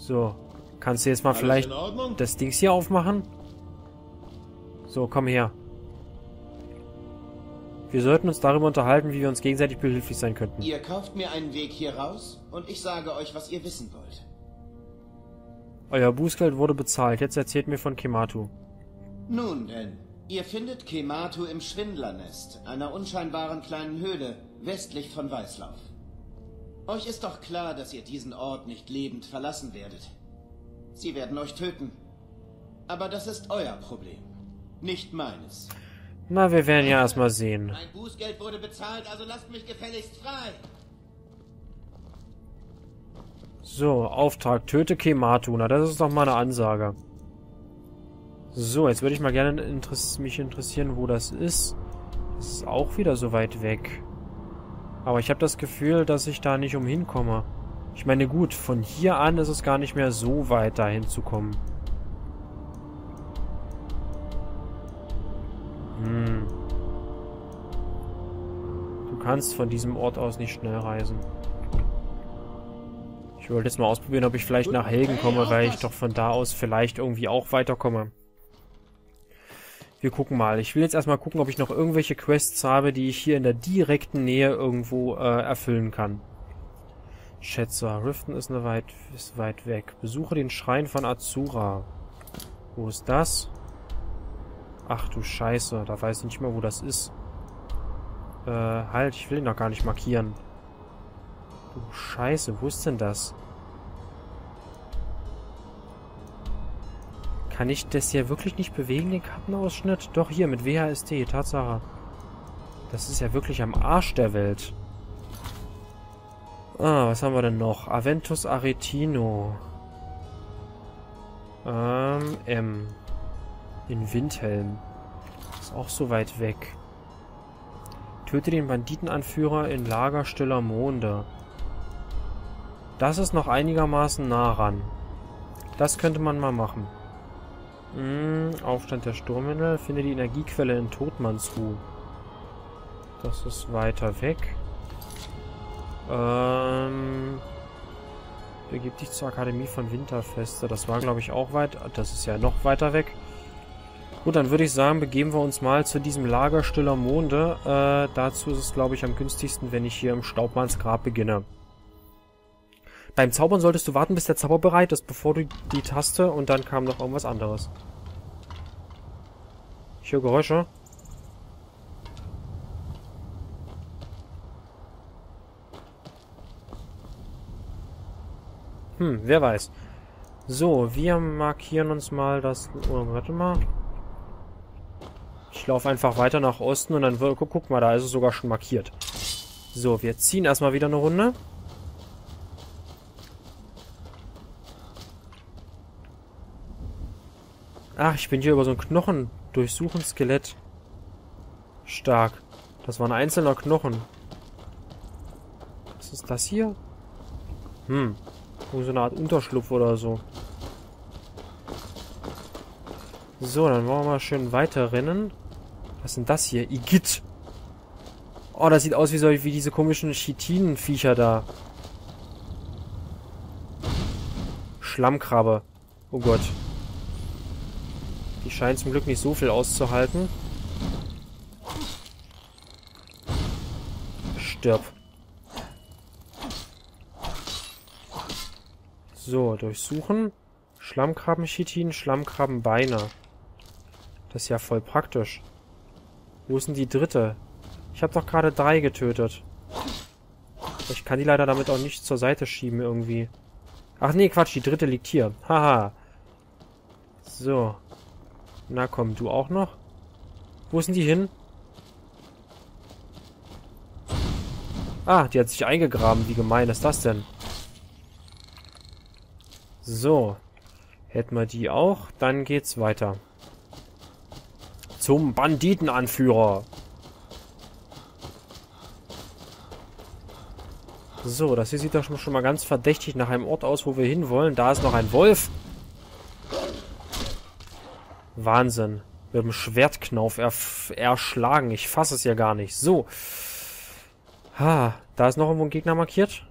So. Kannst du jetzt mal Alles vielleicht das Dings hier aufmachen? So, komm her. Wir sollten uns darüber unterhalten, wie wir uns gegenseitig behilflich sein könnten. Ihr kauft mir einen Weg hier raus und ich sage euch, was ihr wissen wollt. Euer Bußgeld wurde bezahlt. Jetzt erzählt mir von Kematu. Nun denn, ihr findet Kematu im Schwindlernest, einer unscheinbaren kleinen Höhle westlich von Weißlauf. Euch ist doch klar, dass ihr diesen Ort nicht lebend verlassen werdet. Sie werden euch töten. Aber das ist euer Problem, nicht meines. Na, wir werden ja erstmal sehen. Mein Bußgeld wurde bezahlt, also lasst mich gefälligst frei. So, Auftrag. Töte Kematu. Na, das ist doch mal eine Ansage. So, jetzt würde ich mal gerne interess mich interessieren, wo das ist. Das ist auch wieder so weit weg. Aber ich habe das Gefühl, dass ich da nicht umhin komme. Ich meine, gut, von hier an ist es gar nicht mehr so weit, dahin zu kommen. Hm. Du kannst von diesem Ort aus nicht schnell reisen. Ich wollte jetzt mal ausprobieren, ob ich vielleicht nach Helgen komme, weil ich doch von da aus vielleicht irgendwie auch weiterkomme. Wir gucken mal. Ich will jetzt erstmal gucken, ob ich noch irgendwelche Quests habe, die ich hier in der direkten Nähe irgendwo äh, erfüllen kann. Schätzer. Riften ist, eine weit, ist weit weg. Besuche den Schrein von Azura. Wo ist das? Ach du Scheiße, da weiß ich nicht mehr, wo das ist. Äh, halt, ich will ihn noch gar nicht markieren. Du Scheiße, wo ist denn das? Kann ich das hier wirklich nicht bewegen, den Kartenausschnitt? Doch, hier, mit WHSD, Tatsache. Das ist ja wirklich am Arsch der Welt. Ah, was haben wir denn noch? Aventus Aretino. Ähm, M. In Windhelm. Ist auch so weit weg. Töte den Banditenanführer in Lager Stiller Monde. Das ist noch einigermaßen nah ran. Das könnte man mal machen. Hm, Aufstand der Sturmhändler. Finde die Energiequelle in Todmannsruh. Das ist weiter weg. Ähm... Begib dich zur Akademie von Winterfeste. Das war, glaube ich, auch weit. Das ist ja noch weiter weg. Gut, dann würde ich sagen, begeben wir uns mal zu diesem Lager Stiller Monde. Äh, dazu ist es, glaube ich, am günstigsten, wenn ich hier im Staubmannsgrab beginne. Beim Zaubern solltest du warten, bis der Zauber bereit ist, bevor du die Taste und dann kam noch irgendwas anderes. Ich höre Geräusche. Hm, wer weiß. So, wir markieren uns mal das... Oh, warte mal. Ich laufe einfach weiter nach Osten und dann... Guck, guck mal, da ist es sogar schon markiert. So, wir ziehen erstmal wieder eine Runde. Ach, ich bin hier über so einen Knochen. Durchsuchen Skelett. Stark. Das war ein einzelner Knochen. Was ist das hier? Hm. So eine Art Unterschlupf oder so. So, dann wollen wir mal schön weiter rennen. Was ist denn das hier? Igitt. Oh, das sieht aus wie, so, wie diese komischen Chitinenviecher da. Schlammkrabbe. Oh Gott. Scheinen zum Glück nicht so viel auszuhalten. Stirb. So, durchsuchen. Schlammkrabbenchitin, Schlammkrabbenbeine. Das ist ja voll praktisch. Wo ist denn die dritte? Ich habe doch gerade drei getötet. Ich kann die leider damit auch nicht zur Seite schieben irgendwie. Ach nee, Quatsch, die dritte liegt hier. Haha. So. Na komm, du auch noch? Wo sind die hin? Ah, die hat sich eingegraben. Wie gemein ist das denn? So. Hätten wir die auch, dann geht's weiter. Zum Banditenanführer. So, das hier sieht doch schon mal ganz verdächtig nach einem Ort aus, wo wir hinwollen. Da ist noch ein Wolf. Wahnsinn. Mit dem Schwertknauf erf erschlagen. Ich fasse es ja gar nicht. So. Ha, da ist noch irgendwo ein Gegner markiert.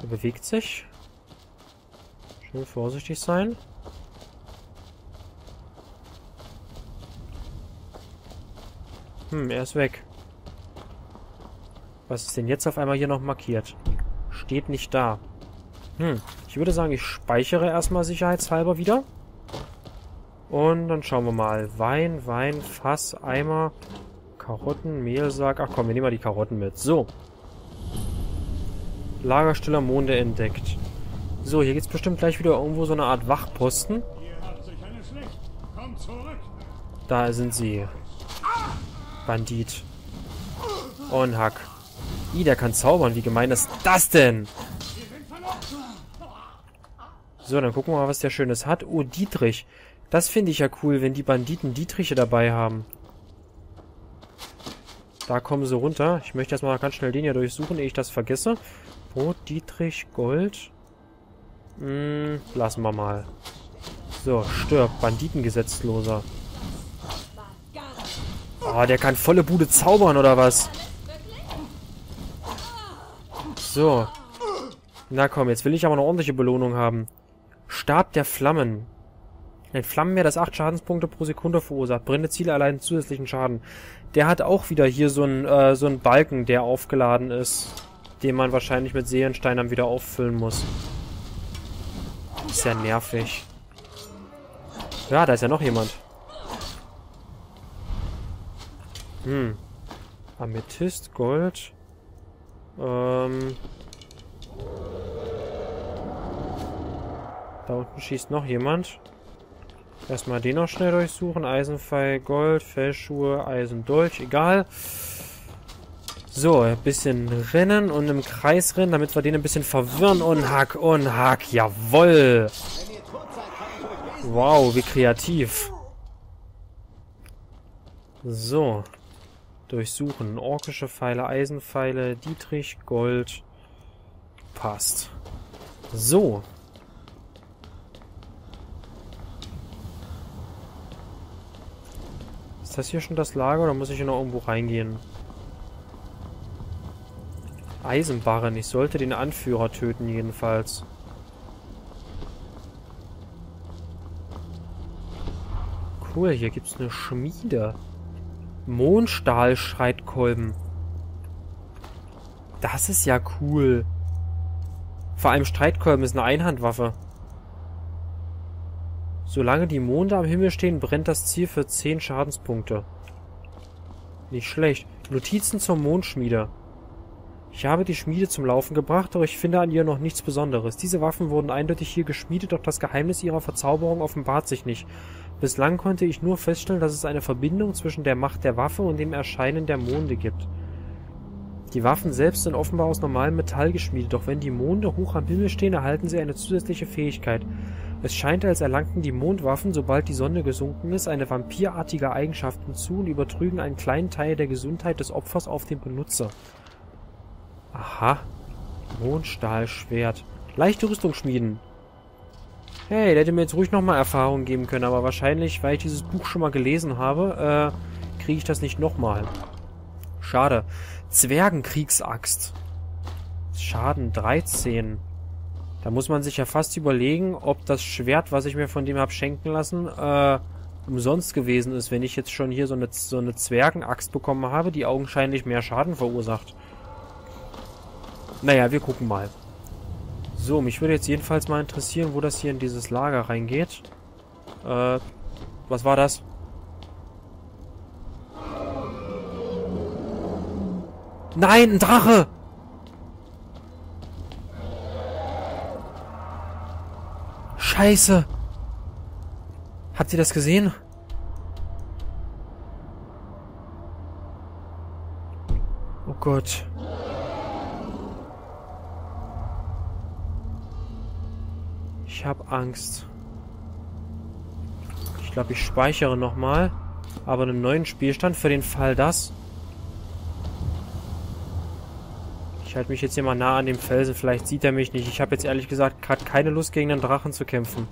Der bewegt sich. Schön vorsichtig sein. Hm, er ist weg. Was ist denn jetzt auf einmal hier noch markiert? Steht nicht da. Hm, ich würde sagen, ich speichere erstmal sicherheitshalber wieder. Und dann schauen wir mal. Wein, Wein, Fass, Eimer, Karotten, Mehlsack. Ach komm, wir nehmen mal die Karotten mit. So. Lagerstiller Monde entdeckt. So, hier gibt es bestimmt gleich wieder irgendwo so eine Art Wachposten. Da sind sie. Bandit. Und Hack. I, der kann zaubern. Wie gemein ist das denn? So, dann gucken wir mal, was der Schönes hat. Oh, Dietrich. Das finde ich ja cool, wenn die Banditen Dietriche dabei haben. Da kommen sie runter. Ich möchte erstmal ganz schnell den hier durchsuchen, ehe ich das vergesse. Rot, Dietrich, Gold. Hm, lassen wir mal. So, stirb. Banditengesetzloser. Oh, der kann volle Bude zaubern, oder was? So. Na komm, jetzt will ich aber eine ordentliche Belohnung haben. Stab der Flammen. Ein Flammenmeer, das 8 Schadenspunkte pro Sekunde verursacht. Brennende Ziele allein zusätzlichen Schaden. Der hat auch wieder hier so einen, äh, so einen Balken, der aufgeladen ist. Den man wahrscheinlich mit Seelenstein wieder auffüllen muss. Ist ja nervig. Ja, da ist ja noch jemand. Hm. Amethyst, Gold. Ähm. Da unten schießt noch jemand. Erstmal den noch schnell durchsuchen. Eisenpfeil, Gold, Fellschuhe, Eisendolch, egal. So, ein bisschen rennen und im Kreis rennen, damit wir den ein bisschen verwirren. Und Hack, und Hack, jawoll. Wow, wie kreativ. So. Durchsuchen. Orkische Pfeile, Eisenpfeile, Dietrich, Gold. Passt. So. Ist das hier schon das Lager oder muss ich hier noch irgendwo reingehen? Eisenbarren. Ich sollte den Anführer töten jedenfalls. Cool, hier gibt's eine Schmiede. Mondstahl-Schreitkolben. Das ist ja cool. Vor allem Streitkolben ist eine Einhandwaffe. Solange die Monde am Himmel stehen, brennt das Ziel für 10 Schadenspunkte. Nicht schlecht. Notizen zur Mondschmiede. Ich habe die Schmiede zum Laufen gebracht, doch ich finde an ihr noch nichts Besonderes. Diese Waffen wurden eindeutig hier geschmiedet, doch das Geheimnis ihrer Verzauberung offenbart sich nicht. Bislang konnte ich nur feststellen, dass es eine Verbindung zwischen der Macht der Waffe und dem Erscheinen der Monde gibt. Die Waffen selbst sind offenbar aus normalem Metall geschmiedet, doch wenn die Monde hoch am Himmel stehen, erhalten sie eine zusätzliche Fähigkeit. Es scheint, als erlangten die Mondwaffen, sobald die Sonne gesunken ist, eine vampirartige Eigenschaften zu und übertrügen einen kleinen Teil der Gesundheit des Opfers auf den Benutzer. Aha. Mondstahlschwert. Leichte Rüstung schmieden. Hey, der hätte mir jetzt ruhig nochmal Erfahrung geben können, aber wahrscheinlich, weil ich dieses Buch schon mal gelesen habe, äh, kriege ich das nicht nochmal. Schade. Zwergenkriegsaxt. Schaden 13. Da muss man sich ja fast überlegen, ob das Schwert, was ich mir von dem habe schenken lassen, äh, umsonst gewesen ist, wenn ich jetzt schon hier so eine, so eine Zwergenaxt bekommen habe, die augenscheinlich mehr Schaden verursacht. Naja, wir gucken mal. So, mich würde jetzt jedenfalls mal interessieren, wo das hier in dieses Lager reingeht. Äh, was war das? Nein, ein Drache! Scheiße. Habt ihr das gesehen? Oh Gott. Ich habe Angst. Ich glaube, ich speichere nochmal. Aber einen neuen Spielstand für den Fall das. Ich halte mich jetzt hier mal nah an dem Felsen. Vielleicht sieht er mich nicht. Ich habe jetzt ehrlich gesagt gerade keine Lust, gegen einen Drachen zu kämpfen.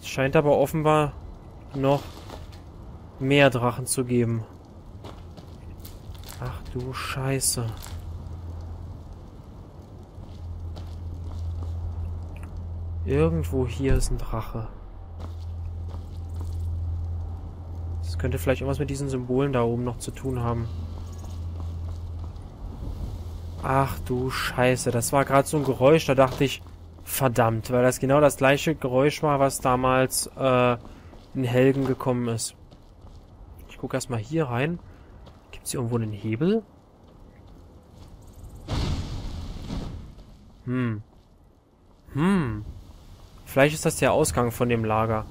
Es scheint aber offenbar noch mehr Drachen zu geben. Ach du Scheiße. Irgendwo hier ist ein Drache. Könnte vielleicht irgendwas mit diesen Symbolen da oben noch zu tun haben. Ach du Scheiße, das war gerade so ein Geräusch, da dachte ich, verdammt, weil das genau das gleiche Geräusch war, was damals äh, in Helgen gekommen ist. Ich gucke erstmal hier rein. Gibt es hier irgendwo einen Hebel? Hm. Hm. Vielleicht ist das der Ausgang von dem Lager.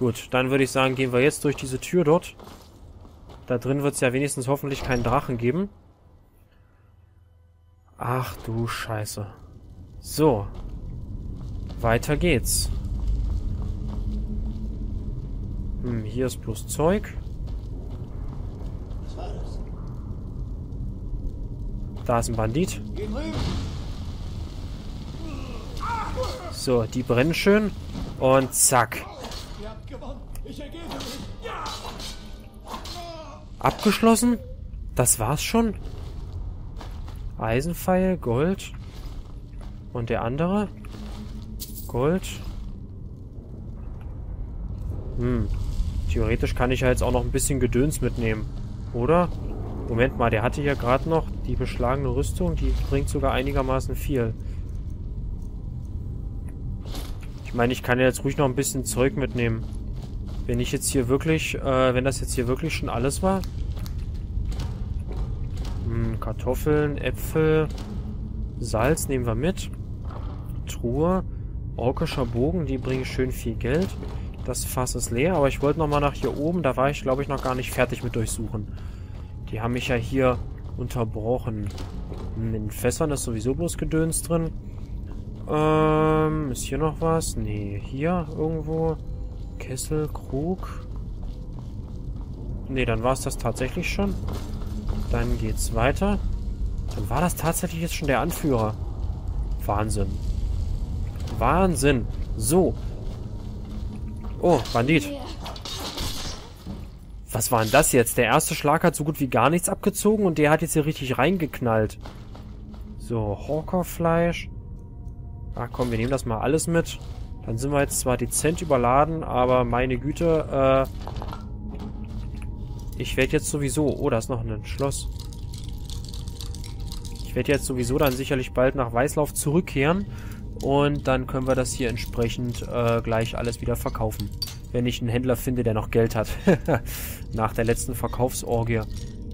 Gut, dann würde ich sagen, gehen wir jetzt durch diese Tür dort. Da drin wird es ja wenigstens hoffentlich keinen Drachen geben. Ach du Scheiße. So. Weiter geht's. Hm, hier ist bloß Zeug. Da ist ein Bandit. So, die brennen schön. Und zack. Abgeschlossen? Das war's schon? Eisenpfeil, Gold. Und der andere? Gold. Hm. Theoretisch kann ich ja jetzt auch noch ein bisschen Gedöns mitnehmen. Oder? Moment mal, der hatte ja gerade noch die beschlagene Rüstung. Die bringt sogar einigermaßen viel. Ich meine, ich kann ja jetzt ruhig noch ein bisschen Zeug mitnehmen. Wenn ich jetzt hier wirklich, äh, wenn das jetzt hier wirklich schon alles war. Hm, Kartoffeln, Äpfel, Salz nehmen wir mit. Truhe, orkischer Bogen, die bringen schön viel Geld. Das Fass ist leer, aber ich wollte nochmal nach hier oben. Da war ich, glaube ich, noch gar nicht fertig mit durchsuchen. Die haben mich ja hier unterbrochen. In den Fässern ist sowieso bloß Gedöns drin. Ähm, ist hier noch was? Nee, hier irgendwo. Kessel, Krug. Nee, dann war es das tatsächlich schon. Dann geht's weiter. Dann war das tatsächlich jetzt schon der Anführer. Wahnsinn. Wahnsinn. So, Oh, Bandit. Was war denn das jetzt? Der erste Schlag hat so gut wie gar nichts abgezogen und der hat jetzt hier richtig reingeknallt. So, Hawkerfleisch. Ach komm, wir nehmen das mal alles mit. Dann sind wir jetzt zwar dezent überladen, aber meine Güte, äh... Ich werde jetzt sowieso... Oh, da ist noch ein Schloss. Ich werde jetzt sowieso dann sicherlich bald nach Weißlauf zurückkehren und dann können wir das hier entsprechend äh, gleich alles wieder verkaufen. Wenn ich einen Händler finde, der noch Geld hat. Nach der letzten Verkaufsorgie.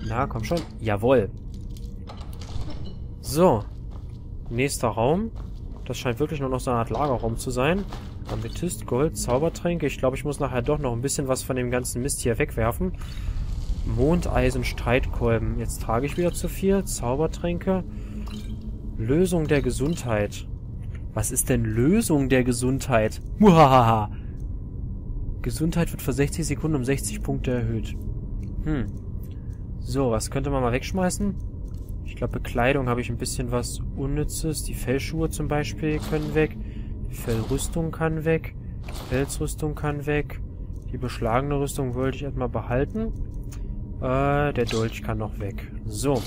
Na, komm schon. Jawohl. So. Nächster Raum. Das scheint wirklich nur noch so eine Art Lagerraum zu sein. Amethyst, Gold, Zaubertränke. Ich glaube, ich muss nachher doch noch ein bisschen was von dem ganzen Mist hier wegwerfen. Mondeisen, Streitkolben. Jetzt trage ich wieder zu viel. Zaubertränke. Lösung der Gesundheit. Was ist denn Lösung der Gesundheit? Muhahaha. Gesundheit wird für 60 Sekunden um 60 Punkte erhöht. Hm. So, was könnte man mal wegschmeißen? Ich glaube, Bekleidung habe ich ein bisschen was Unnützes. Die Fellschuhe zum Beispiel können weg. Fellrüstung kann weg. Pelzrüstung kann weg. Die beschlagene Rüstung wollte ich erstmal behalten. Äh, der Dolch kann noch weg. So.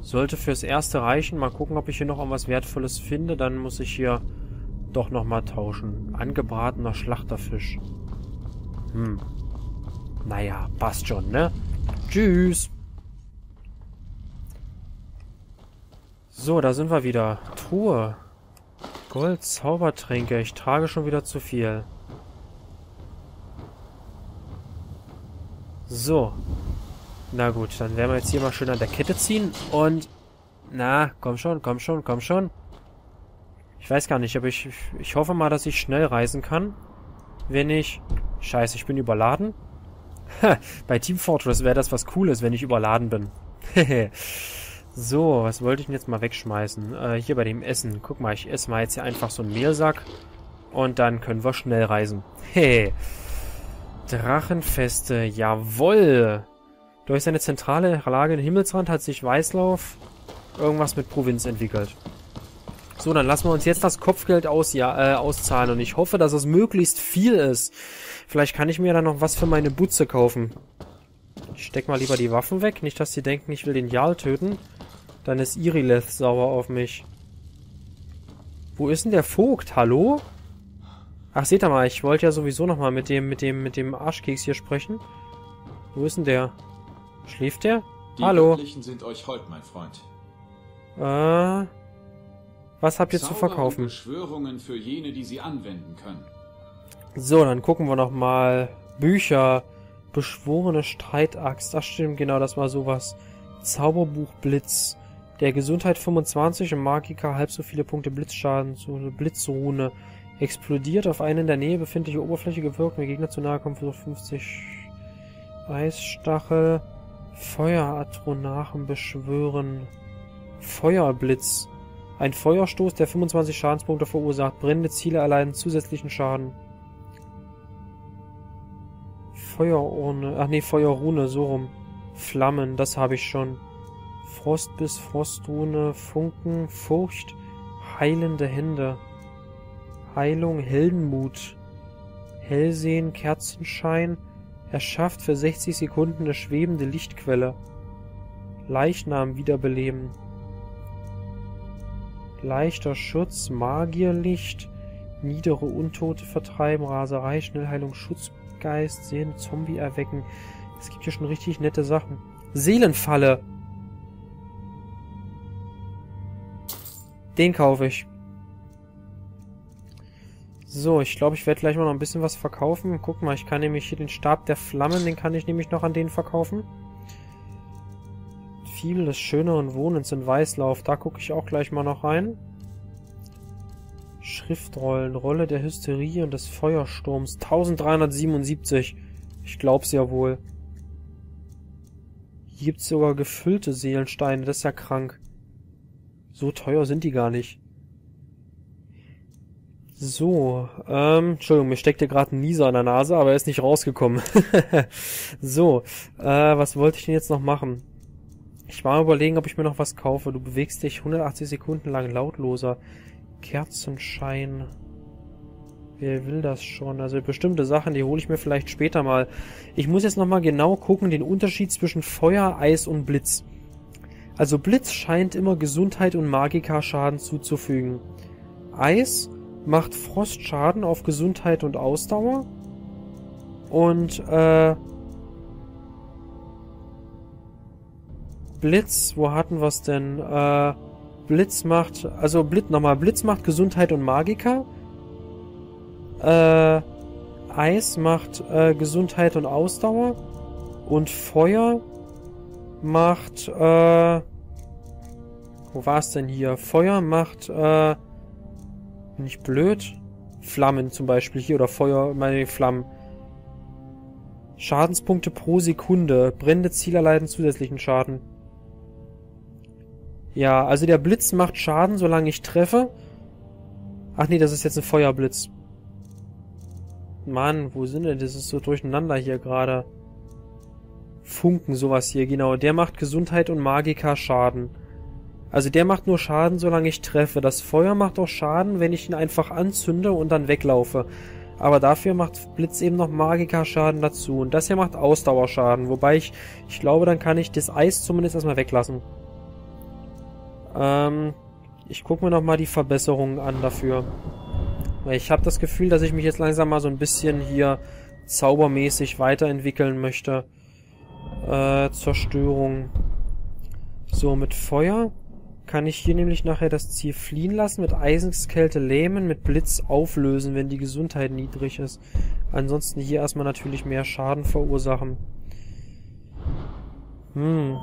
Sollte fürs Erste reichen. Mal gucken, ob ich hier noch irgendwas Wertvolles finde. Dann muss ich hier doch nochmal tauschen. Angebratener Schlachterfisch. Hm. Naja, passt schon, ne? Tschüss. So, da sind wir wieder. Truhe. Gold, Zaubertränke. Ich trage schon wieder zu viel. So. Na gut, dann werden wir jetzt hier mal schön an der Kette ziehen und... Na, komm schon, komm schon, komm schon. Ich weiß gar nicht, aber ich, ich hoffe mal, dass ich schnell reisen kann. Wenn ich... Scheiße, ich bin überladen. Bei Team Fortress wäre das was Cooles, wenn ich überladen bin. so, was wollte ich denn jetzt mal wegschmeißen? Äh, hier bei dem Essen. Guck mal, ich esse mal jetzt hier einfach so einen Mehlsack. Und dann können wir schnell reisen. Hey. Drachenfeste, jawoll. Durch seine zentrale Lage in Himmelsrand hat sich Weißlauf irgendwas mit Provinz entwickelt. So, dann lassen wir uns jetzt das Kopfgeld aus, ja, äh, auszahlen und ich hoffe, dass es möglichst viel ist. Vielleicht kann ich mir dann noch was für meine Butze kaufen. Ich steck mal lieber die Waffen weg, nicht dass sie denken, ich will den Jarl töten. Dann ist Irileth sauer auf mich. Wo ist denn der Vogt? Hallo? Ach, seht ihr mal, ich wollte ja sowieso nochmal mit dem, mit dem, mit dem Arschkeks hier sprechen. Wo ist denn der? Schläft der? Die Hallo? Göttlichen sind euch hold, mein Freund. Äh, was habt ihr zu Zauber verkaufen? Und Beschwörungen für jene, die sie anwenden können. So, dann gucken wir nochmal. Bücher. Beschworene Streitaxt. Ach stimmt, genau, das war sowas. Zauberbuch Blitz. Der Gesundheit 25 und Magika halb so viele Punkte Blitzschaden. Eine Blitzrune. Explodiert auf eine in der Nähe befindliche Oberfläche gewirkt. Wenn Gegner zu nahe kommt, versucht 50 Eisstachel. Feueratronarchen beschwören. Feuerblitz. Ein Feuerstoß, der 25 Schadenspunkte verursacht. Brennende Ziele erleiden zusätzlichen Schaden. Feuerurne. Ach nee, Feuerrune, so rum. Flammen, das habe ich schon. Frostbiss, Frostrune, Funken, Furcht, heilende Hände. Heilung, Heldenmut. Hellsehen, Kerzenschein. Erschafft für 60 Sekunden eine schwebende Lichtquelle. Leichnam wiederbeleben. Leichter Schutz, Magierlicht, niedere Untote vertreiben, Raserei, Schnellheilung, Schutzgeist, Sehen, Zombie erwecken. Es gibt hier schon richtig nette Sachen. Seelenfalle. Den kaufe ich. So, ich glaube, ich werde gleich mal noch ein bisschen was verkaufen. Guck mal, ich kann nämlich hier den Stab der Flammen, den kann ich nämlich noch an den verkaufen. Fibel des schöneren Wohnens in Weißlauf, da gucke ich auch gleich mal noch rein. Schriftrollen, Rolle der Hysterie und des Feuersturms, 1377. Ich glaub's ja wohl. Hier gibt's sogar gefüllte Seelensteine, das ist ja krank. So teuer sind die gar nicht. So, ähm, Entschuldigung, mir steckt hier gerade ein Nieser an der Nase, aber er ist nicht rausgekommen. so, äh, was wollte ich denn jetzt noch machen? Ich war überlegen, ob ich mir noch was kaufe. Du bewegst dich 180 Sekunden lang lautloser. Kerzenschein. Wer will das schon? Also bestimmte Sachen, die hole ich mir vielleicht später mal. Ich muss jetzt nochmal genau gucken, den Unterschied zwischen Feuer, Eis und Blitz. Also Blitz scheint immer Gesundheit und Magika-Schaden zuzufügen. Eis macht Frostschaden auf Gesundheit und Ausdauer. Und, äh... Blitz, wo hatten wir's denn? Äh, Blitz macht, also Blitz, nochmal, Blitz macht Gesundheit und Magika. Äh, Eis macht äh, Gesundheit und Ausdauer. Und Feuer macht, äh, wo war's denn hier? Feuer macht, äh, bin ich blöd? Flammen zum Beispiel hier oder Feuer, meine Flammen. Schadenspunkte pro Sekunde. Brennende Ziele erleiden zusätzlichen Schaden. Ja, also der Blitz macht Schaden, solange ich treffe. Ach nee, das ist jetzt ein Feuerblitz. Mann, wo sind denn? Das ist so durcheinander hier gerade. Funken, sowas hier, genau. Der macht Gesundheit und Magika Schaden. Also der macht nur Schaden, solange ich treffe. Das Feuer macht auch Schaden, wenn ich ihn einfach anzünde und dann weglaufe. Aber dafür macht Blitz eben noch Magika-Schaden dazu. Und das hier macht Ausdauerschaden. Wobei ich, ich glaube, dann kann ich das Eis zumindest erstmal weglassen. Ähm, ich gucke mir nochmal die Verbesserungen an dafür. Ich habe das Gefühl, dass ich mich jetzt langsam mal so ein bisschen hier zaubermäßig weiterentwickeln möchte. Äh, Zerstörung. So, mit Feuer kann ich hier nämlich nachher das Ziel fliehen lassen, mit Eisenskälte lähmen, mit Blitz auflösen, wenn die Gesundheit niedrig ist. Ansonsten hier erstmal natürlich mehr Schaden verursachen. Hm.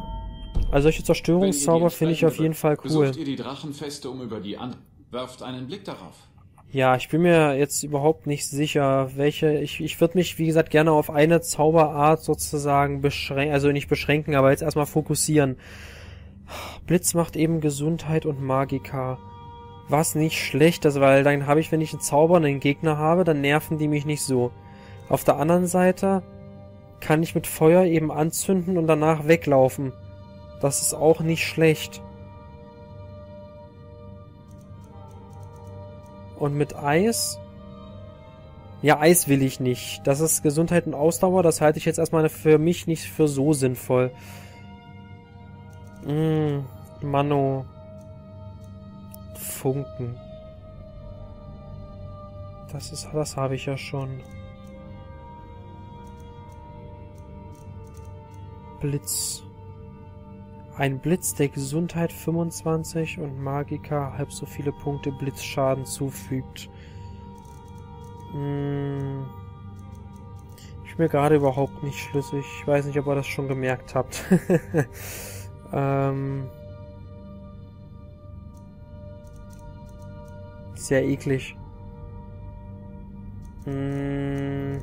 Also solche Zerstörungszauber finde ich auf jeden Fall cool. Besucht ihr die Drachenfeste um über die an... Werft einen Blick darauf. Ja, ich bin mir jetzt überhaupt nicht sicher, welche. Ich, ich würde mich, wie gesagt, gerne auf eine Zauberart sozusagen beschränken, also nicht beschränken, aber jetzt erstmal fokussieren. Blitz macht eben Gesundheit und Magika. Was nicht schlecht ist, weil dann habe ich, wenn ich einen zaubernden Gegner habe, dann nerven die mich nicht so. Auf der anderen Seite kann ich mit Feuer eben anzünden und danach weglaufen. Das ist auch nicht schlecht. Und mit Eis? Ja, Eis will ich nicht. Das ist Gesundheit und Ausdauer, das halte ich jetzt erstmal für mich nicht für so sinnvoll. Hm, Mano. Funken. Das ist, das habe ich ja schon. Blitz. Ein Blitz, der Gesundheit 25 und Magika halb so viele Punkte Blitzschaden zufügt. Hm. Ich bin mir gerade überhaupt nicht schlüssig. Ich weiß nicht, ob ihr das schon gemerkt habt. ähm. Sehr eklig. Hm.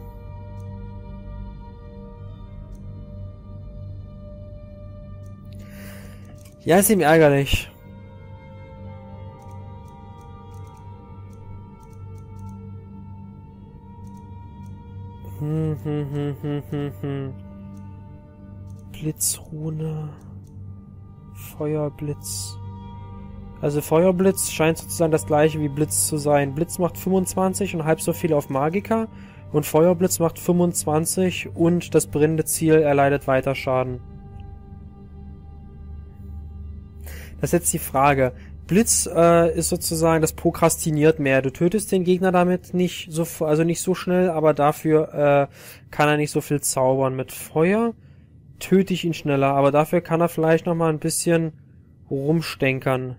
Ja, ist ihm ärgerlich. Hm, hm, hm, hm, hm, hm. Blitzrune. Feuerblitz. Also Feuerblitz scheint sozusagen das gleiche wie Blitz zu sein. Blitz macht 25 und halb so viel auf Magika. Und Feuerblitz macht 25 und das brennende Ziel erleidet weiter Schaden. Das ist jetzt die Frage. Blitz äh, ist sozusagen, das prokrastiniert mehr. Du tötest den Gegner damit nicht so, also nicht so schnell, aber dafür äh, kann er nicht so viel zaubern. Mit Feuer töte ich ihn schneller, aber dafür kann er vielleicht noch mal ein bisschen rumstenkern.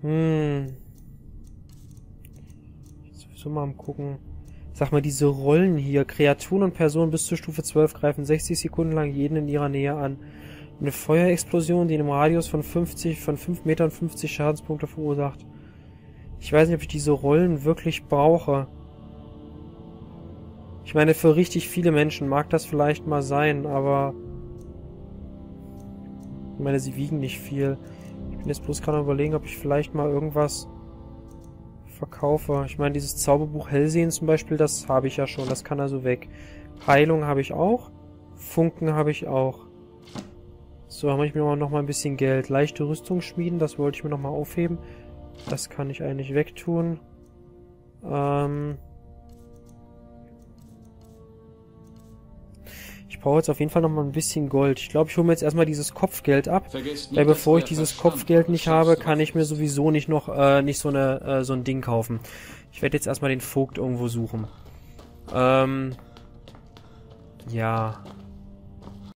Hm. Sowieso mal am gucken. Sag mal, diese Rollen hier. Kreaturen und Personen bis zur Stufe 12 greifen 60 Sekunden lang jeden in ihrer Nähe an. Eine Feuerexplosion, die in einem Radius von 50, von 5 Metern 50 Schadenspunkte verursacht. Ich weiß nicht, ob ich diese Rollen wirklich brauche. Ich meine, für richtig viele Menschen mag das vielleicht mal sein, aber... Ich meine, sie wiegen nicht viel. Ich bin jetzt bloß gerade überlegen, ob ich vielleicht mal irgendwas verkaufe. Ich meine, dieses Zauberbuch Hellsehen zum Beispiel, das habe ich ja schon. Das kann also weg. Heilung habe ich auch. Funken habe ich auch. So, habe ich mir noch mal ein bisschen Geld. Leichte Rüstung schmieden, das wollte ich mir noch mal aufheben. Das kann ich eigentlich wegtun. Ähm... Ich brauche jetzt auf jeden Fall noch mal ein bisschen Gold. Ich glaube, ich hole mir jetzt erstmal dieses Kopfgeld ab. Nicht, weil bevor ich dieses Kopfgeld nicht habe, kann ich mir sowieso nicht noch äh, nicht so eine äh, so ein Ding kaufen. Ich werde jetzt erstmal den Vogt irgendwo suchen. Ähm ja.